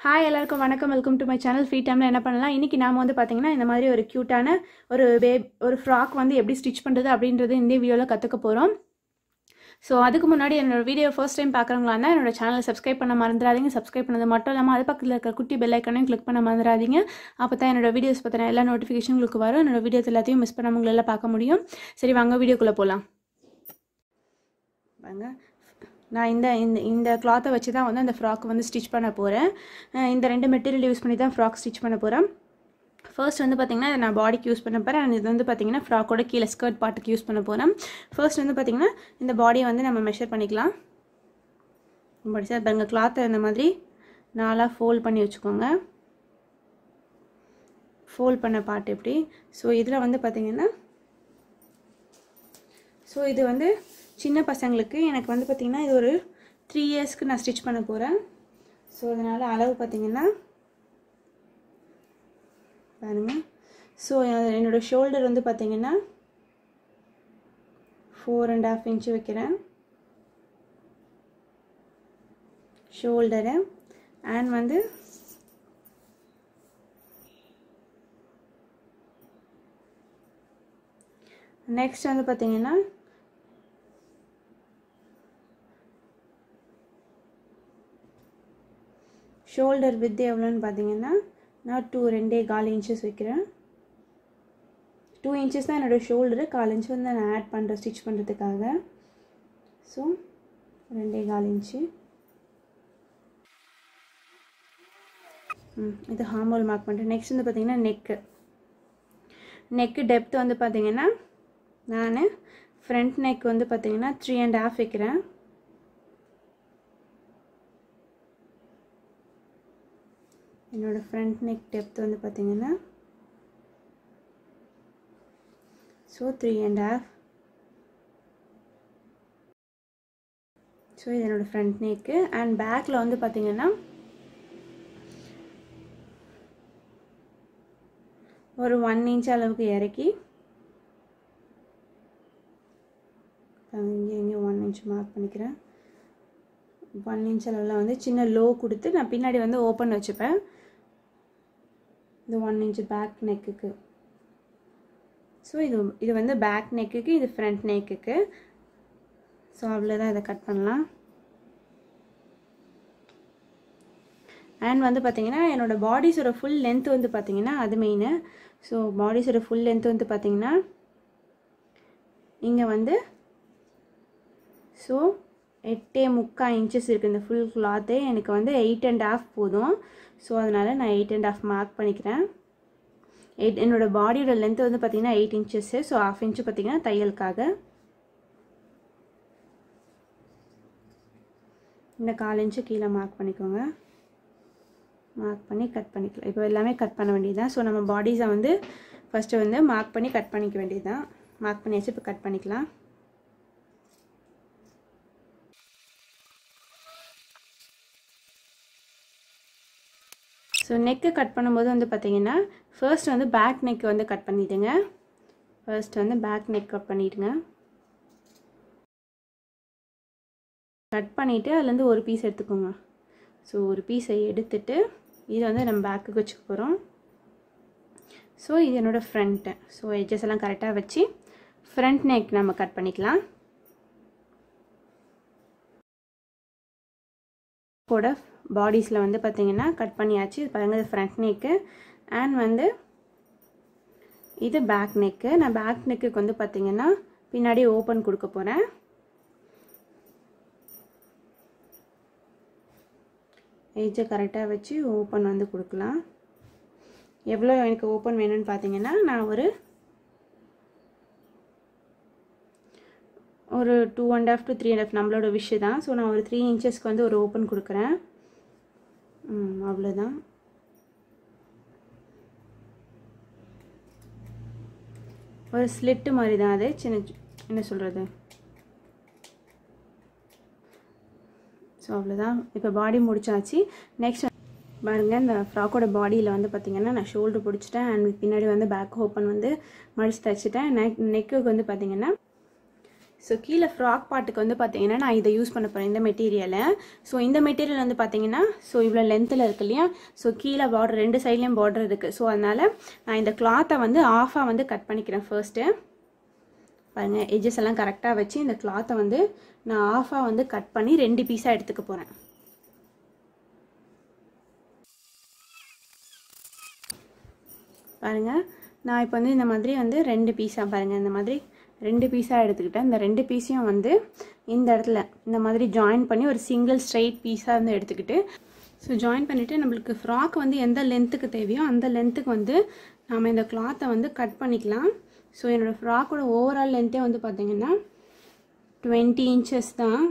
Hi எல்லாருக்கும் வணக்கம். Welcome to my channel free டைமில் என்ன பண்ணலாம்? இன்றைக்கி நாம் வந்து பார்த்தீங்கன்னா இந்த மாதிரி ஒரு க்யூட்டான ஒரு பே ஒரு ஃப்ராக் வந்து எப்படி ஸ்டிச் பண்ணுறது அப்படின்றது இந்த வீடியோவில் கற்றுக்க போகிறோம் ஸோ அதுக்கு முன்னாடி என்னோட வீடியோ ஃபர்ஸ்ட் டைம் பார்க்குறவங்களா இருந்தால் என்னோட சேனலை சப்ஸ்கிரைப் பண்ண மறந்துடாதீங்க. சப்ஸ்கிரைப் பண்ணது மட்டும் இல்லாமல் அது பக்கத்தில் இருக்கிற குட்டி பெல் ஐக்கனையும் கிளிக் பண்ண மறந்துடாதீங்க. அப்போ தான் என்னோட வீடியோஸ் பற்றின எல்லா நோட்டிஃபிகேஷன் உங்களுக்கு வரும். என்னோட வீடியோஸ் எல்லாத்தையும் மிஸ் பண்ணாம பார்க்க முடியும். சரி வாங்க வீடியோக்குள்ளே போகலாம் வாங்க. நான் இந்த இந்த இந்த கிளாத்தை வச்சு தான் வந்து அந்த ஃப்ராக் வந்து ஸ்டிச் பண்ண போகிறேன் இந்த ரெண்டு மெட்டீரியல் யூஸ் பண்ணி தான் ஃப்ராக் ஸ்டிச் பண்ண போகிறேன் ஃபர்ஸ்ட் வந்து பார்த்திங்கன்னா நான் பாடிக்கு யூஸ் பண்ண போகிறேன் அண்ட் இது வந்து பார்த்திங்கன்னா ஃப்ராக்கோட கீழே ஸ்கர்ட் பாட்டுக்கு யூஸ் பண்ண போகிறேன் ஃபர்ஸ்ட் வந்து பார்த்திங்கன்னா இந்த பாடியை வந்து நம்ம மெஷர் பண்ணிக்கலாம். படிச்சா பாருங்க கிளாத்தை இந்த மாதிரி நாலாக ஃபோல்ட் பண்ணி வச்சுக்கோங்க. ஃபோல்ட் பண்ண பாட்டு எப்படி? ஸோ இதில் வந்து பார்த்திங்கன்னா ஸோ இது வந்து சின்ன பசங்களுக்கு எனக்கு வந்து பார்த்திங்கன்னா இது ஒரு த்ரீ இயர்ஸ்க்கு நான் ஸ்டிச் பண்ண போகிறேன் ஸோ அதனால் அளவு பார்த்திங்கன்னா பாருங்க. ஸோ என்னோடய ஷோல்டர் வந்து பார்த்திங்கன்னா ஃபோர் அண்ட் ஆஃப் இன்ச்சு வைக்கிறேன். ஷோல்டரு அண்ட் வந்து நெக்ஸ்ட் வந்து பார்த்திங்கன்னா ஷோல்டர் வித் எவ்வளோன்னு பார்த்தீங்கன்னா நான் டூ ரெண்டே கால் இன்ச்சஸ் வைக்கிறேன். டூ இன்ச்சஸ் தான் என்னோடய ஷோல்டரு கால் இன்ச் வந்து நான் ஆட் பண்ணுறேன் ஸ்டிச் பண்ணுறதுக்காக ஸோ ரெண்டே கால் இன்ச்சு ம் இது ஹார்மோல் மார்க் பண்ணுறேன் நெக்ஸ்ட் வந்து பார்த்தீங்கன்னா நெக்கு நெக்கு டெப்த் வந்து பார்த்தீங்கன்னா நான் ஃப்ரண்ட் நெக் வந்து பார்த்தீங்கன்னா த்ரீ அண்ட் ஹாஃப் வைக்கிறேன். என்னோடய ஃப்ரண்ட் நெக் டெப்த் வந்து பார்த்திங்கன்னா so three and half so இது என்னோடய ஃப்ரண்ட் நெக்கு அண்ட் பேக்கில் வந்து பார்த்திங்கன்னா ஒரு ஒன் இன்ச் அளவுக்கு இறக்கி இங்கே இங்கே ஒன் இன்ச் மார்க் பண்ணிக்கிறேன். ஒன் இன்ச் அளவில் வந்து சின்ன லோ கொடுத்து நான் பின்னாடி வந்து ஓப்பன் வச்சுப்பேன். இந்த ஒன் இன்ச் பேக் நெக்குக்கு ஸோ இது இது வந்து பேக் நெக்குக்கு இது ஃப்ரண்ட் நெக்குக்கு ஸோ அவ்வளோதான் இதை கட் பண்ணலாம். அண்ட் வந்து பார்த்திங்கன்னா என்னோடய பாடிஸோட ஃபுல் லென்த் வந்து பார்த்திங்கன்னா அது மெயினு ஸோ பாடிஸோட ஃபுல் லென்த் வந்து பார்த்திங்கன்னா இங்கே வந்து ஸோ எட்டே முக்கால் இன்ச்சஸ் இருக்குது இந்த ஃபுல் கிளாத்தே எனக்கு வந்து எயிட் அண்ட் ஆஃப் போதும். ஸோ அதனால் நான் எயிட் அண்ட் ஆஃப் மார்க் பண்ணிக்கிறேன். எயிட் என்னோடய பாடியோட லென்த் வந்து பார்த்திங்கன்னா eight inches so half inch பார்த்திங்கன்னா தையலுக்காக. இந்த கால் இன்ச்சு கீழே மார்க் பண்ணிக்கோங்க. மார்க் பண்ணி கட் பண்ணிக்கலாம். இப்போ எல்லாமே கட் பண்ண வேண்டியதுதான். ஸோ நம்ம பாடிஸை வந்து ஃபஸ்ட்டு வந்து மார்க் பண்ணி கட் பண்ணிக்க வேண்டியதுதான். மார்க் பண்ணியாச்சு இப்போ கட் பண்ணிக்கலாம். ஸோ நெக்கு கட் பண்ணும்போது வந்து பார்த்தீங்கன்னா ஃபர்ஸ்ட் வந்து பேக் நெக் வந்து கட் பண்ணிவிடுங்க ஃபர்ஸ்ட் வந்து பேக் நெக் கட் பண்ணிவிடுங்க கட் பண்ணிவிட்டு அதுலேருந்து ஒரு பீஸ் எடுத்துக்கோங்க. ஸோ ஒரு பீஸை எடுத்துட்டு இதை வந்து நம்ம பேக்குக்கு வச்சுக்க போகிறோம் ஸோ இது என்னோடய ஃப்ரண்ட்டு ஸோ எட்ஜஸ் எல்லாம் கரெக்டாக வச்சு ஃப்ரண்ட் நெக் நம்ம கட் பண்ணிக்கலாம். கூட பாடிஸில் வந்து பார்த்திங்கன்னா கட் பண்ணியாச்சு. இது பாருங்கள் இது ஃப்ரண்ட் நெக்கு அண்ட் வந்து இது பேக் நெக்கு நான் பேக் நெக்குக்கு வந்து பார்த்திங்கன்னா பின்னாடி ஓப்பன் கொடுக்க போகிறேன் ஏஜை கரெக்டாக வச்சு ஓப்பன் வந்து கொடுக்கலாம். எவ்வளோ எனக்கு ஓப்பன் வேணும்னு பார்த்தீங்கன்னா நான் ஒரு ஒரு two and half to three and half நம்மளோட விஷ் தான். ஸோ நான் ஒரு த்ரீ இன்ச்சஸ்க்கு வந்து ஒரு ஓப்பன் கொடுக்குறேன். அவ்வளோதான். ஒரு ஸ்லிட்டு மாதிரி தான் அது. சின்ன என்ன சொல்கிறது ஸோ அவ்வளோதான். இப்போ பாடி முடிச்சாச்சு. நெக்ஸ்ட் பாருங்கள் இந்த ஃப்ராக்கோட பாடியில் வந்து பார்த்திங்கன்னா நான் ஷோல்டர் பிடிச்சிட்டேன். அண்ட் பின்னாடி வந்து பேக் ஓப்பன் வந்து மடிச்சு தைச்சிட்டேன். நெக் நெக்குக்கு வந்து பார்த்திங்கன்னா ஸோ கீழே ஃப்ராக் பாட்டுக்கு வந்து பார்த்தீங்கன்னா நான் இதை யூஸ் பண்ண போகிறேன் இந்த மெட்டீரியலை ஸோ இந்த மெட்டீரியல் வந்து பார்த்தீங்கன்னா ஸோ இவ்வளோ லென்த்தில் இருக்கு இல்லையா? ஸோ கீழே பார்டர் ரெண்டு சைட்லேயும் பார்டர் இருக்குது ஸோ அதனால் நான் இந்த கிளாத்தை வந்து ஆஃபாக வந்து கட் பண்ணிக்கிறேன் ஃபர்ஸ்ட்டு பாருங்கள் எஜஸ் எல்லாம் கரெக்டாக வச்சு இந்த கிளாத்தை வந்து நான் ஆஃபாக வந்து கட் பண்ணி ரெண்டு பீஸாக எடுத்துக்க போகிறேன் பாருங்கள் நான் இப்போ வந்து இந்த மாதிரி வந்து ரெண்டு பீஸாக பாருங்கள் இந்த மாதிரி ரெண்டு பீஸாக எடுத்துக்கிட்டேன். இந்த ரெண்டு பீஸையும் வந்து இந்த இடத்துல இந்த மாதிரி ஜாயின் பண்ணி ஒரு சிங்கிள் ஸ்ட்ரைட் பீஸாக வந்து எடுத்துக்கிட்டு ஸோ ஜாயின் பண்ணிவிட்டு நம்மளுக்கு ஃப்ராக் வந்து எந்த லென்த்துக்கு தேவையோ அந்த லென்த்துக்கு வந்து நாம் இந்த கிளாத்தை வந்து கட் பண்ணிக்கலாம். ஸோ என்னோடய ஃப்ராக்கோட ஓவரால் லென்த்தே வந்து பார்த்திங்கன்னா டுவெண்ட்டி இன்ச்சஸ் தான்.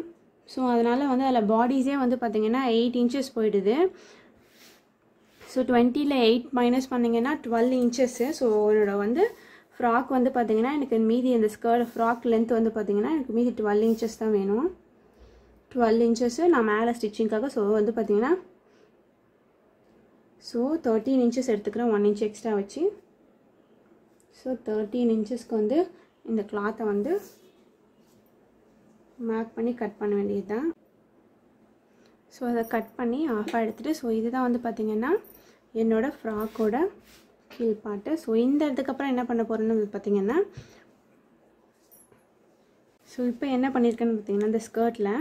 ஸோ அதனால் வந்து அதில் பாடிஸே வந்து பார்த்திங்கன்னா எயிட் இன்ச்சஸ் போயிடுது. ஸோ டுவெண்ட்டியில் எயிட் மைனஸ் பண்ணிங்கன்னா டுவெல் இன்ச்சஸ்ஸு ஸோ என்னோட வந்து ஃப்ராக் வந்து பார்த்திங்கன்னா எனக்கு மீதி இந்த ஸ்கர்ட் ஃப்ராக் லென்த் வந்து பார்த்திங்கன்னா எனக்கு மீதி டுவெல் இன்ச்சஸ் தான் வேணும். டுவெல் இன்ச்சஸ்ஸு நான் மேலே ஸ்டிச்சிங்காக ஸோ வந்து பார்த்திங்கன்னா ஸோ தேர்ட்டீன் இன்ச்சஸ் எடுத்துக்கிறேன் ஒன் இன்ச் எக்ஸ்ட்ரா வச்சு. ஸோ தேர்ட்டீன் இன்ச்சஸ்க்கு வந்து இந்த கிளாத்தை வந்து மார்க் பண்ணி கட் பண்ண வேண்டியது தான் ஸோ அதை கட் பண்ணி ஆஃபாக எடுத்துகிட்டு ஸோ இதுதான் வந்து பார்த்திங்கன்னா என்னோடய ஃப்ராக்கோட கீழ் பாட்டு. ஸோ இந்த இடத்துக்கப்புறம் என்ன பண்ண போகிறேன்னு பார்த்தீங்கன்னா ஸோ இப்போ என்ன பண்ணியிருக்கேன்னு பார்த்தீங்கன்னா இந்த ஸ்கர்ட்டில்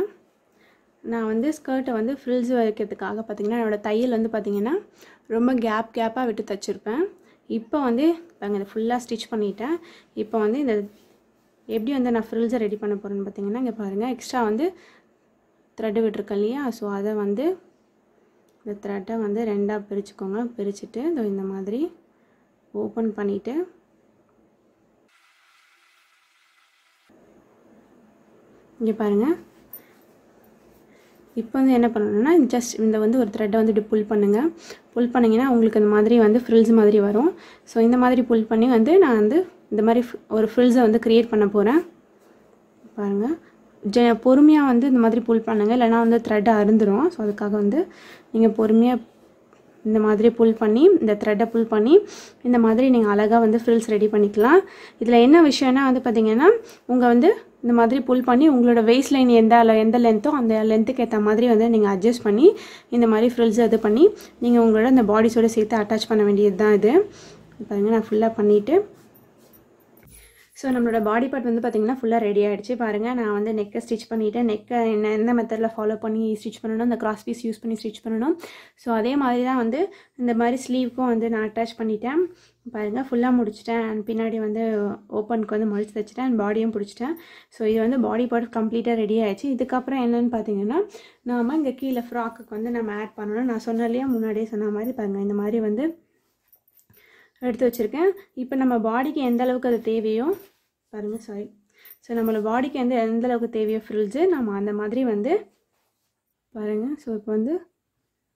நான் வந்து ஸ்கர்ட்டை வந்து ஃப்ரில்ஸ் வைக்கிறதுக்காக பார்த்திங்கன்னா என்னோடய தையல் வந்து பார்த்திங்கன்னா ரொம்ப கேப் கேப்பாக விட்டு தைச்சிருப்பேன். இப்போ வந்து பாருங்க இதை ஃபுல்லாக ஸ்டிச் பண்ணிட்டேன். இப்போ வந்து இந்த எப்படி வந்து நான் ஃப்ரில்ஸை ரெடி பண்ண போகிறேன்னு பார்த்தீங்கன்னா இங்கே பாருங்கள் எக்ஸ்ட்ரா வந்து த்ரெட்டு விட்டுருக்கேன் இல்லையா? ஸோ அதை வந்து இந்த த்ரெட்டை வந்து ரெண்டாக பிரிச்சுக்கோங்க. பிரிச்சுட்டு இந்த மாதிரி. ஓப்பன் பண்ணிவிட்டு இங்கே பாருங்கள் இப்போ வந்து என்ன பண்ணணும்னா ஜஸ்ட் இந்த வந்து ஒரு த்ரெட்டை வந்து இப்படி புல் பண்ணுங்கள் புல் பண்ணிங்கன்னா உங்களுக்கு இந்த மாதிரி வந்து ஃப்ரில்ஸ் மாதிரி வரும். ஸோ இந்த மாதிரி புல் பண்ணி வந்து நான் வந்து இந்த மாதிரி ஒரு ஃப்ரில்ஸை வந்து க்ரியேட் பண்ண போகிறேன் பாருங்கள் ஜ பொறுமையாக வந்து இந்த மாதிரி புல் பண்ணுங்கள் இல்லைனா வந்து த்ரெட்டை அருந்துடும் ஸோ அதுக்காக வந்து நீங்கள் பொறுமையாக இந்த மாதிரி புல் பண்ணி இந்த த்ரெட்டை புல் பண்ணி இந்த மாதிரி நீங்கள் அழகாக வந்து ஃப்ரில்ஸ் ரெடி பண்ணிக்கலாம். இதில் என்ன விஷயம்னா வந்து பார்த்திங்கன்னா உங்கள் வந்து இந்த மாதிரி புல் பண்ணி உங்களோட வெயிஸ்ட் லைன் எந்த எந்த லென்த்தோ அந்த லென்த்துக்கு ஏற்ற மாதிரி வந்து நீங்கள் அட்ஜஸ்ட் பண்ணி இந்த மாதிரி ஃப்ரில்ஸ் இது பண்ணி நீங்கள் உங்களோட இந்த பாடிஸோடு சேர்த்து அட்டாச் பண்ண வேண்டியது தான் இது பாருங்கள் நான் ஃபுல்லாக பண்ணிவிட்டு ஸோ நம்மளோட பாடி பார்ட் வந்து பார்த்திங்கன்னா ஃபுல்லாக ரெடி ஆகிடுச்சு பாருங்கள் நான் வந்து நெக்கை ஸ்டிச் பண்ணிவிட்டேன் நெக்கை என்ன எந்த மெத்தடில் ஃபாலோ பண்ணி ஸ்டிச் பண்ணணும்? அந்த கிராஸ் பீஸ் யூஸ் பண்ணி ஸ்டிச் பண்ணணும். ஸோ அதே மாதிரி தான் வந்து இந்த மாதிரி ஸ்லீவ்க்கும் வந்து நான் அட்டாச் பண்ணிட்டேன். பாருங்கள் ஃபுல்லாக முடிச்சிட்டேன். அண்ட் பின்னாடி வந்து ஓப்பனுக்கு வந்து முடிச்சு தைச்சிட்டேன். அண்ட் பாடியும் பிடிச்சிட்டேன். ஸோ இது வந்து பாடி பார்ட் கம்ப்ளீட்டாக ரெடி ஆயிடுச்சு. இதுக்கப்புறம் என்னென்னு பார்த்தீங்கன்னா நாம் இங்கே கீழே ஃப்ராக்குக்கு வந்து நம்ம ஆட் பண்ணணும். நான் சொன்னாலேயே முன்னாடியே சொன்ன மாதிரி பாருங்கள் இந்த மாதிரி வந்து எடுத்து வச்சுருக்கேன். இப்போ நம்ம பாடிக்கு எந்த அளவுக்கு அது தேவையோ பாருங்கள் சாரி ஸோ நம்மளோட பாடிக்கு எந்த எந்த அளவுக்கு தேவையோ ஃப்ரிட்ஜு நம்ம அந்த மாதிரி வந்து பாருங்கள் ஸோ இப்போ வந்து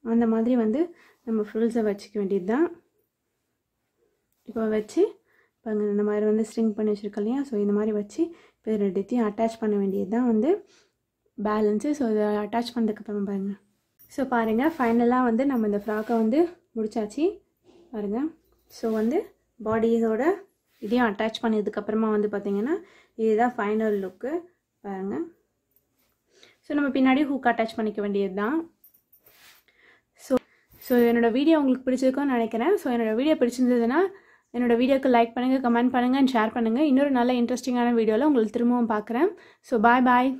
அந்த மாதிரி வந்து நம்ம ஃப்ரில்ஸை வச்சுக்க வேண்டியது தான் இப்போ வச்சு பாருங்க இந்த மாதிரி வந்து ஸ்ட்ரிங் பண்ணி வச்சுருக்கோம் இல்லையா? ஸோ இந்த மாதிரி வச்சு இப்போ ரெண்டுத்தையும் அட்டாச் பண்ண வேண்டியது தான் வந்து பேலன்ஸு ஸோ இதை அட்டாச் பண்ணதுக்கப்புறம் பாருங்கள் ஸோ பாருங்கள் ஃபைனலாக வந்து நம்ம இந்த ஃப்ராக்கை வந்து முடிச்சாச்சு. பாருங்கள் ஸோ வந்து பாடியோட இதையும் அட்டாச் பண்ணதுக்கப்புறமா வந்து பார்த்திங்கன்னா இதுதான் ஃபைனல் லுக்கு பாருங்கள் ஸோ நம்ம பின்னாடி ஹூக் அட்டாச் பண்ணிக்க வேண்டியது தான் ஸோ ஸோ என்னோடய வீடியோ உங்களுக்கு பிடிச்சிருக்கும்னு நினைக்கிறேன். ஸோ என்னோடய வீடியோ பிடிச்சிருந்ததுன்னா என்னோடய வீடியோக்கு லைக் பண்ணுங்கள் கமெண்ட் பண்ணுங்கள் அண்ட் ஷேர் பண்ணுங்கள் இன்னொரு நல்ல இன்ட்ரெஸ்டிங்கான வீடியோவில் உங்களுக்கு திரும்பவும் பார்க்குறேன். ஸோ பாய் பாய்